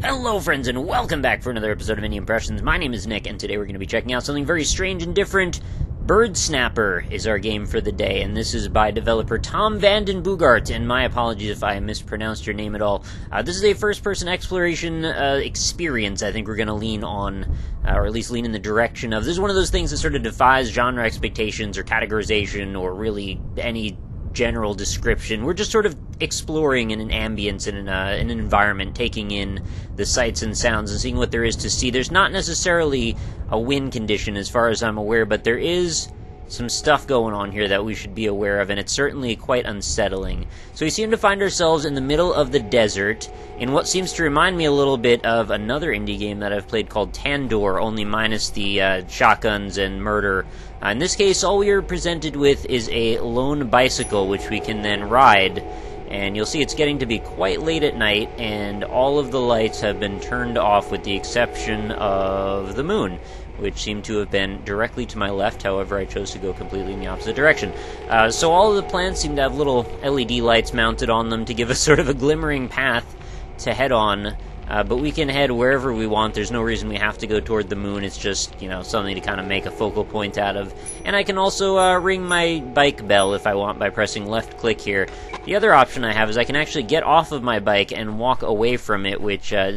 Hello, friends, and welcome back for another episode of Indie Impressions. My name is Nick, and today we're going to be checking out something very strange and different. Bird Snapper is our game for the day, and this is by developer Tom van den Boogaart. And my apologies if I mispronounced your name at all. Uh, this is a first-person exploration uh, experience. I think we're going to lean on, uh, or at least lean in the direction of. This is one of those things that sort of defies genre expectations or categorization or really any general description. We're just sort of exploring in an ambience in, a, uh, in an environment, taking in the sights and sounds and seeing what there is to see. There's not necessarily a win condition as far as I'm aware, but there is some stuff going on here that we should be aware of, and it's certainly quite unsettling. So we seem to find ourselves in the middle of the desert in what seems to remind me a little bit of another indie game that I've played called Tandor, only minus the uh, shotguns and murder. Uh, in this case, all we are presented with is a lone bicycle, which we can then ride. And you'll see it's getting to be quite late at night, and all of the lights have been turned off with the exception of the moon, which seemed to have been directly to my left. However, I chose to go completely in the opposite direction. Uh, so all of the plants seem to have little LED lights mounted on them to give us sort of a glimmering path to head on. Uh, but we can head wherever we want. There's no reason we have to go toward the moon. It's just, you know, something to kind of make a focal point out of. And I can also uh, ring my bike bell if I want by pressing left click here. The other option I have is I can actually get off of my bike and walk away from it, which uh,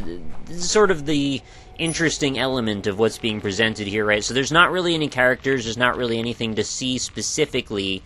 is sort of the interesting element of what's being presented here, right? So there's not really any characters, there's not really anything to see specifically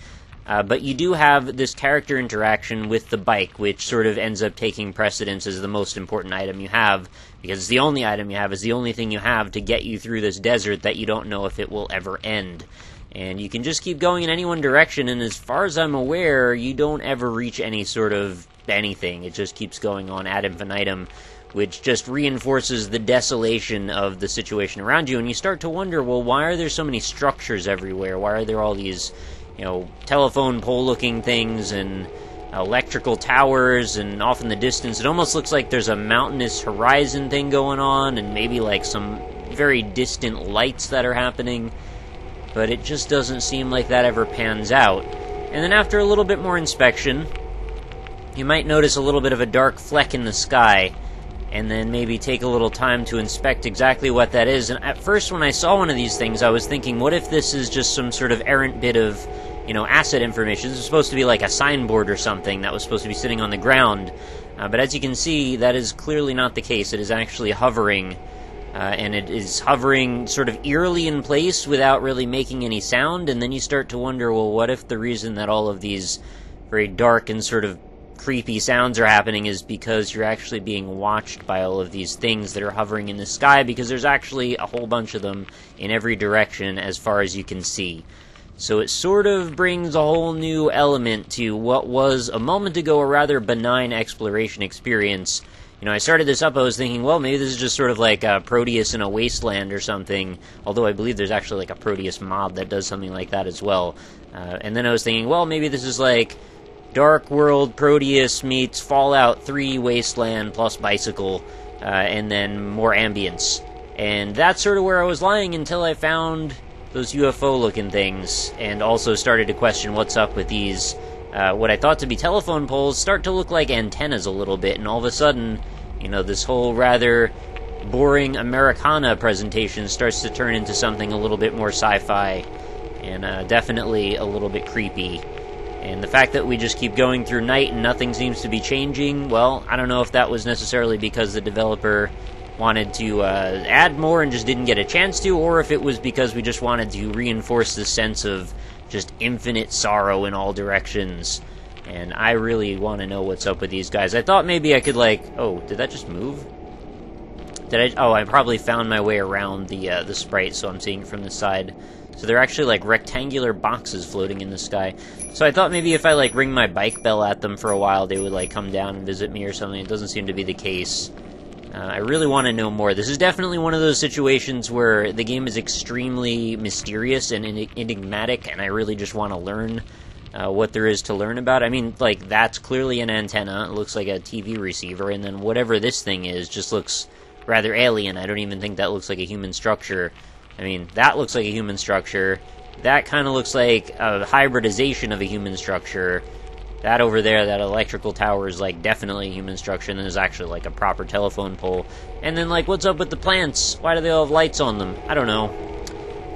uh, but you do have this character interaction with the bike, which sort of ends up taking precedence as the most important item you have, because it's the only item you have, is the only thing you have to get you through this desert that you don't know if it will ever end. And you can just keep going in any one direction, and as far as I'm aware, you don't ever reach any sort of anything. It just keeps going on ad infinitum, which just reinforces the desolation of the situation around you, and you start to wonder, well, why are there so many structures everywhere? Why are there all these you know, telephone pole looking things and electrical towers and off in the distance it almost looks like there's a mountainous horizon thing going on and maybe like some very distant lights that are happening but it just doesn't seem like that ever pans out and then after a little bit more inspection you might notice a little bit of a dark fleck in the sky and then maybe take a little time to inspect exactly what that is. And at first, when I saw one of these things, I was thinking, what if this is just some sort of errant bit of you know, asset information. This is supposed to be like a signboard or something that was supposed to be sitting on the ground. Uh, but as you can see, that is clearly not the case. It is actually hovering, uh, and it is hovering sort of eerily in place without really making any sound. And then you start to wonder, well, what if the reason that all of these very dark and sort of creepy sounds are happening is because you're actually being watched by all of these things that are hovering in the sky because there's actually a whole bunch of them in every direction as far as you can see. So it sort of brings a whole new element to what was a moment ago a rather benign exploration experience. You know, I started this up, I was thinking, well, maybe this is just sort of like a Proteus in a wasteland or something, although I believe there's actually like a Proteus mod that does something like that as well. Uh, and then I was thinking, well, maybe this is like Dark World Proteus meets Fallout 3 Wasteland plus Bicycle, uh, and then more ambience. And that's sort of where I was lying until I found those UFO looking things, and also started to question what's up with these, uh, what I thought to be telephone poles start to look like antennas a little bit, and all of a sudden, you know, this whole rather boring Americana presentation starts to turn into something a little bit more sci fi, and uh, definitely a little bit creepy. And the fact that we just keep going through night and nothing seems to be changing, well, I don't know if that was necessarily because the developer wanted to uh, add more and just didn't get a chance to, or if it was because we just wanted to reinforce the sense of just infinite sorrow in all directions. And I really want to know what's up with these guys. I thought maybe I could like, oh, did that just move? Did I? Oh, I probably found my way around the uh, the sprite, so I'm seeing it from the side. So they're actually like rectangular boxes floating in the sky. So I thought maybe if I like ring my bike bell at them for a while, they would like come down and visit me or something. It doesn't seem to be the case. Uh, I really want to know more. This is definitely one of those situations where the game is extremely mysterious and enigmatic, and I really just want to learn uh, what there is to learn about. I mean, like, that's clearly an antenna. It looks like a TV receiver, and then whatever this thing is just looks rather alien. I don't even think that looks like a human structure. I mean, that looks like a human structure. That kind of looks like a hybridization of a human structure. that over there, that electrical tower is like definitely a human structure, and there's actually like a proper telephone pole. And then like, what's up with the plants? Why do they all have lights on them? I don't know.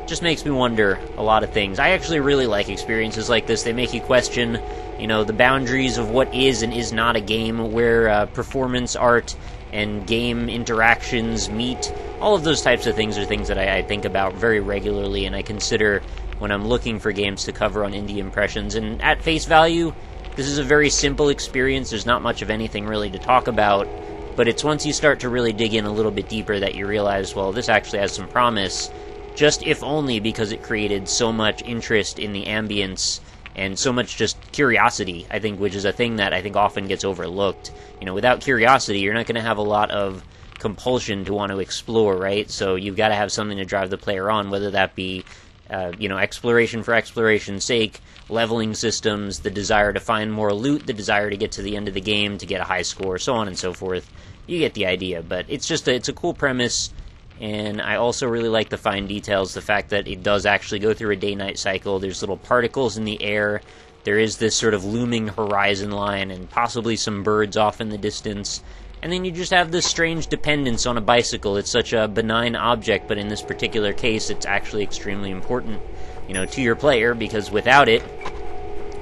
Just makes me wonder a lot of things. I actually really like experiences like this. They make you question, you know, the boundaries of what is and is not a game, where uh, performance art and game interactions meet. All of those types of things are things that I, I, think about very regularly and I consider when I'm looking for games to cover on Indie Impressions. And at face value, this is a very simple experience. There's not much of anything really to talk about. But it's once you start to really dig in a little bit deeper that you realize, well, this actually has some promise. Just if only because it created so much interest in the ambience and so much just curiosity, I think, which is a thing that I think often gets overlooked. You know, without curiosity, you're not going to have a lot of compulsion to want to explore, right? So you've got to have something to drive the player on, whether that be, uh, you know, exploration for exploration's sake, leveling systems, the desire to find more loot, the desire to get to the end of the game to get a high score, so on and so forth. You get the idea, but it's just a, it's a cool premise and I also really like the fine details. The fact that it does actually go through a day night cycle. There's little particles in the air. There is this sort of looming horizon line, and possibly some birds off in the distance. And then you just have this strange dependence on a bicycle. It's such a benign object, but in this particular case, it's actually extremely important, you know, to your player because without it,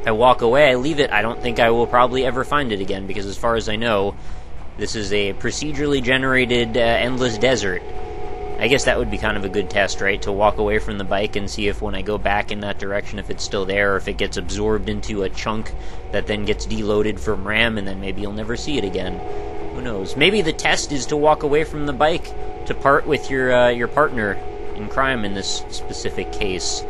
I walk away, I leave it. I don't think I will probably ever find it again because, as far as I know, this is a procedurally generated uh, endless desert I guess that would be kind of a good test, right? To walk away from the bike and see if when I go back in that direction, if it's still there, or if it gets absorbed into a chunk that then gets deloaded from RAM, and then maybe you'll never see it again. Who knows? Maybe the test is to walk away from the bike to part with your uh, your partner in crime in this specific case.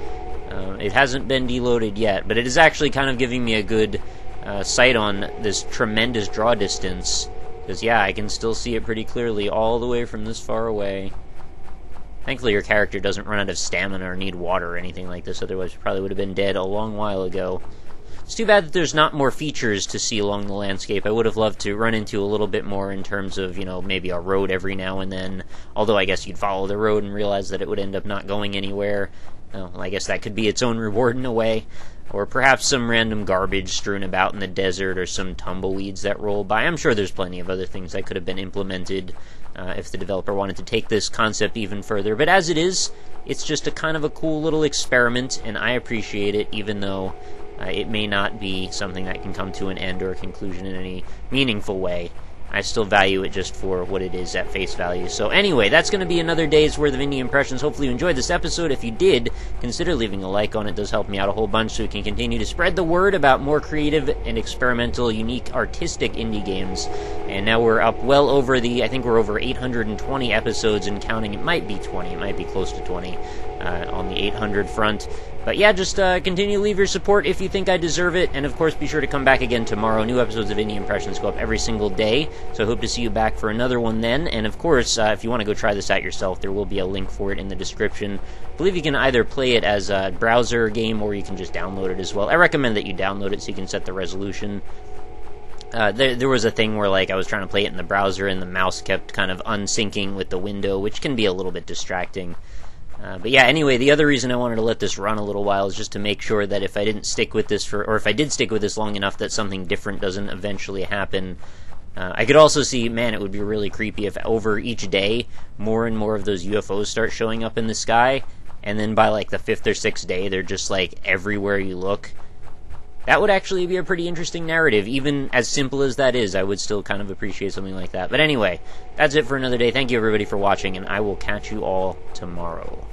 Uh, it hasn't been deloaded yet, but it is actually kind of giving me a good uh, sight on this tremendous draw distance. Because, yeah, I can still see it pretty clearly all the way from this far away. Thankfully, your character doesn't run out of stamina or need water or anything like this, otherwise, you probably would have been dead a long while ago. It's too bad that there's not more features to see along the landscape. I would have loved to run into a little bit more in terms of, you know, maybe a road every now and then. Although I guess you'd follow the road and realize that it would end up not going anywhere. Well, I guess that could be its own reward in a way. Or perhaps some random garbage strewn about in the desert or some tumbleweeds that roll by. I'm sure there's plenty of other things that could have been implemented uh, if the developer wanted to take this concept even further. But as it is, it's just a kind of a cool little experiment, and I appreciate it, even though uh, it may not be something that can come to an end or a conclusion in any meaningful way. I still value it just for what it is at face value. So, anyway, that's going to be another day's worth of indie impressions. Hopefully, you enjoyed this episode. If you did, consider leaving a like on it. it does help me out a whole bunch so we can continue to spread the word about more creative and experimental, unique, artistic indie games. And now we're up well over the, I think we're over 820 episodes and counting. It might be 20, it might be close to 20 uh, on the 800 front. But yeah, just uh, continue to leave your support if you think I deserve it. And of course, be sure to come back again tomorrow. New episodes of Indie Impressions go up every single day. So I hope to see you back for another one then. And of course, uh, if you want to go try this out yourself, there will be a link for it in the description. I believe you can either play it as a browser game or you can just download it as well. I recommend that you download it so you can set the resolution. Uh, there, there was a thing where like I was trying to play it in the browser and the mouse kept kind of unsyncing with the window, which can be a little bit distracting. Uh, but yeah, anyway, the other reason I wanted to let this run a little while is just to make sure that if I didn't stick with this for, or if I did stick with this long enough, that something different doesn't eventually happen. Uh, I could also see, man, it would be really creepy if over each day, more and more of those UFOs start showing up in the sky, and then by like the fifth or sixth day, they're just like everywhere you look. That would actually be a pretty interesting narrative. Even as simple as that is, I would still kind of appreciate something like that. But anyway, that's it for another day. Thank you everybody for watching, and I will catch you all tomorrow.